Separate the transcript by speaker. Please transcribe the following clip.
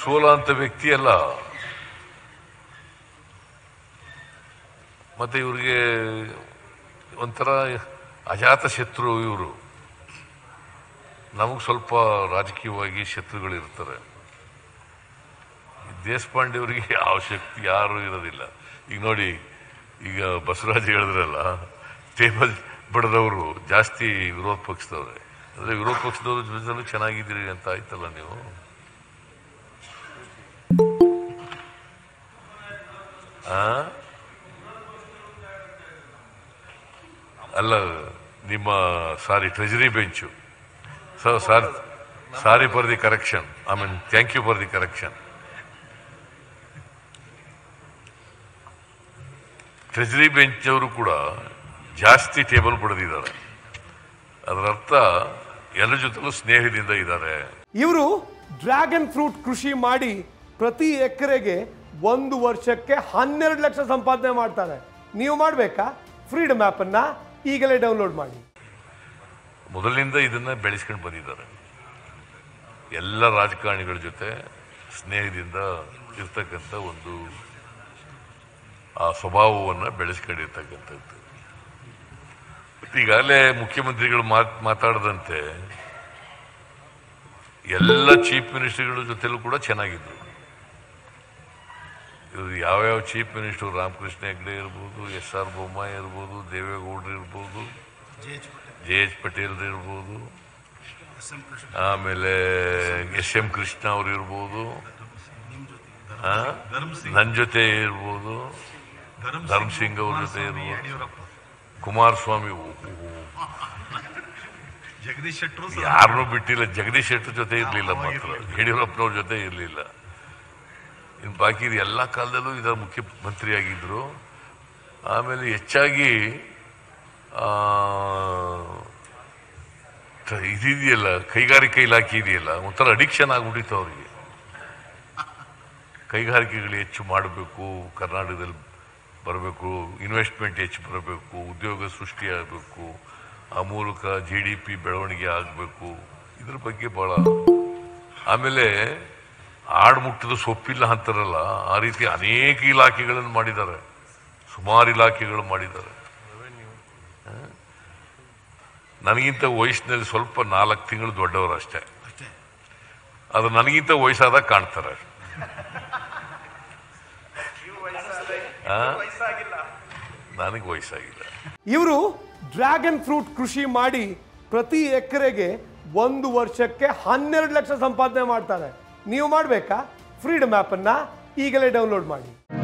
Speaker 1: ಸೋಲಾಂತ ವ್ಯಕ್ತಿ ಅಲ್ಲ ಮತ್ತೆ ಇವ್ರಿಗೆ ಒಂಥರ ಅಜಾತ ಶತ್ರು ಇವರು. ನಮಗೆ ಸ್ವಲ್ಪ ರಾಜಕೀಯವಾಗಿ ಶತ್ರುಗಳಿರ್ತಾರೆ. ದೇಶಪಾಂಡೆ ಅವರಿಗೆ ಯಾವ ಶಕ್ತಿ ಯಾರು ಇರೋದಿಲ್ಲ. ಈಗ ನೋಡಿ, ಈಗ ಬಸವರಾಜ್ ಹೇಳಿದ್ರಲ್ಲ, ಟೇಬಲ್ ಬಡದವರು ಜಾಸ್ತಿ ವಿರೋಧ ಪಕ್ಷದವ್ರೆ. ಅಂದರೆ ವಿರೋಧ ಪಕ್ಷದವರು ಜೊತೆ ಚೆನ್ನಾಗಿದ್ದೀರಿ ಅಂತ ಆಯ್ತಲ್ಲ ನೀವು? ಅಲ್ಲ, ನಿಮ್ಮ, sorry treasury bench so sir, sorry for the correction I mean thank you for the correction treasury bench ಅವರು ಕೂಡ ಜಾಸ್ತಿ ಟೇಬಲ್ ಪಡೆದಿದ್ದಾರೆ ಅದರ ಅರ್ಥ ಎಲ್ಲರ ಜೊತೆಲೂ ಸ್ನೇಹದಿಂದ ಇದ್ದಾರೆ.
Speaker 2: ಇವರು ಡ್ರ್ಯಾಗನ್ ಫ್ರೂಟ್ ಕೃಷಿ ಮಾಡಿ ಪ್ರತಿ ಎಕರೆಗೆ ಒಂದು ವರ್ಷಕ್ಕೆ ಹನ್ನೆರಡು ಲಕ್ಷ ಸಂಪಾದನೆ ಮಾಡ್ತಾರೆ. ನೀವು ಮಾಡಬೇಕಾ? ಫ್ರೀಡಮ್ ಅನ್ನ ಈಗಲೇ ಡೌನ್ಲೋಡ್ ಮಾಡಿ.
Speaker 1: ಮೊದಲಿನಿಂದ ಇದನ್ನ ಬೆಳೆಸ್ಕೊಂಡು ಬಂದಿದ್ದಾರೆ. ಎಲ್ಲ ರಾಜಕಾರಣಿಗಳ ಜೊತೆ ಸ್ನೇಹದಿಂದ ಇರ್ತಕ್ಕಂಥ ಒಂದು, ಆ ಸ್ವಭಾವವನ್ನು ಬೆಳೆಸ್ಕೊಂಡಿರ್ತಕ್ಕಂಥದ್ದು. ಈಗಾಗಲೇ ಮುಖ್ಯಮಂತ್ರಿಗಳು ಮಾತ್, ಮಾತಾಡದಂತೆ ಎಲ್ಲ ಚೀಫ್ ಮಿನಿಸ್ಟರ್ಗಳ ಜೊತೆಲೂ ಕೂಡ ಚೆನ್ನಾಗಿದ್ರು. ಇವರು ಯಾವ್ಯಾವ ಚೀಫ್ ಮಿನಿಸ್ಟರ್ ರಾಮಕೃಷ್ಣ ಹೆಗ್ಡೆ ಇರ್ಬೋದು ಎಸ್ ಆರ್ ಬೊಮ್ಮಾಯಿ ಇರ್ಬೋದು ದೇವೇಗೌಡರು ಇರ್ಬೋದು ಜೆ ಎಚ್ ಪಟೇಲ್ ಇರ್ಬೋದು ಆಮೇಲೆ ಎಸ್ ಎಂ ಕೃಷ್ಣ ಅವ್ರು ಇರ್ಬೋದು ನನ್ನ ನನ್ ಜೊತೆ ಇರ್ಬೋದು ಧರ್ಮ್ ಸಿಂಗ್ ಅವ್ರ ಜೊತೆ ಇರ್ಬೋದು ಕುಮಾರಸ್ವಾಮಿ
Speaker 3: ಜಗದೀಶ್ ಶೆಟ್ಟರು
Speaker 1: ಯಾರನ್ನೂ ಬಿಟ್ಟಿಲ್ಲ ಜಗದೀಶ್ ಶೆಟ್ಟರ್ ಜೊತೆ ಇರಲಿಲ್ಲ ಮಾತ್ರ ಯಡಿಯೂರಪ್ಪನವ್ರ ಜೊತೆ ಇರಲಿಲ್ಲ. ಇನ್ನು ಬಾಕಿ ಎಲ್ಲ ಕಾಲದಲ್ಲೂ ಇದರ ಮುಖ್ಯಮಂತ್ರಿಯಾಗಿದ್ದರು ಆಮೇಲೆ ಹೆಚ್ಚಾಗಿ ಇದಿದೆಯಲ್ಲ, ಕೈಗಾರಿಕಾ ಇಲಾಖೆ ಇದೆಯಲ್ಲ, ಒಂಥರ ಅಡಿಕ್ಷನ್ ಆಗಿಬಿಟ್ಟಿತ್ತು ಅವರಿಗೆ. ಕೈಗಾರಿಕೆಗಳು ಹೆಚ್ಚು ಮಾಡಬೇಕು, ಕರ್ನಾಟಕದಲ್ಲಿ ಬರಬೇಕು ಇನ್ವೆಸ್ಟ್ಮೆಂಟ್ ಹೆಚ್ಚು ಬರಬೇಕು, ಉದ್ಯೋಗ ಸೃಷ್ಟಿಯಾಗಬೇಕು ಆ ಮೂಲಕ ಜಿ ಡಿ ಪಿ ಬೆಳವಣಿಗೆ ಆಗಬೇಕು, ಇದ್ರ ಬಗ್ಗೆ ಭಾಳ ಆಮೇಲೆ ಆಡ್ಮುಟ್ಟದ ಸೊಪ್ಪಿಲ್ಲ ಅಂತಾರಲ್ಲ, ಆ ರೀತಿ ಅನೇಕ ಇಲಾಖೆಗಳನ್ನು ಮಾಡಿದ್ದಾರೆ. ಸುಮಾರು ಇಲಾಖೆಗಳು ಮಾಡಿದ್ದಾರೆ. ನನಗಿಂತ ವಯಸ್ಸಿನಲ್ಲಿ ಸ್ವಲ್ಪ ನಾಲ್ಕು ತಿಂಗಳು ದೊಡ್ಡವರು ಅಷ್ಟೇ. ಅದು ನನಗಿಂತ ವಯಸ್ಸಾದಾಗ ಕಾಣ್ತಾರೆ? ನನಗೆ ವಯಸ್ಸಾಗಿಲ್ಲ.
Speaker 2: ಇವರು ಡ್ರ್ಯಾಗನ್ ಫ್ರೂಟ್ ಕೃಷಿ ಮಾಡಿ ಪ್ರತಿ ಎಕರೆಗೆ ಒಂದು ವರ್ಷಕ್ಕೆ ಹನ್ನೆರಡು ಲಕ್ಷ ಸಂಪಾದನೆ ಮಾಡ್ತಾರೆ. ನೀವು ಮಾಡಬೇಕಾ? ಫ್ರೀಡಮ್ ಆ್ಯಪನ್ನು ಈಗಲೇ ಡೌನ್ಲೋಡ್ ಮಾಡಿ.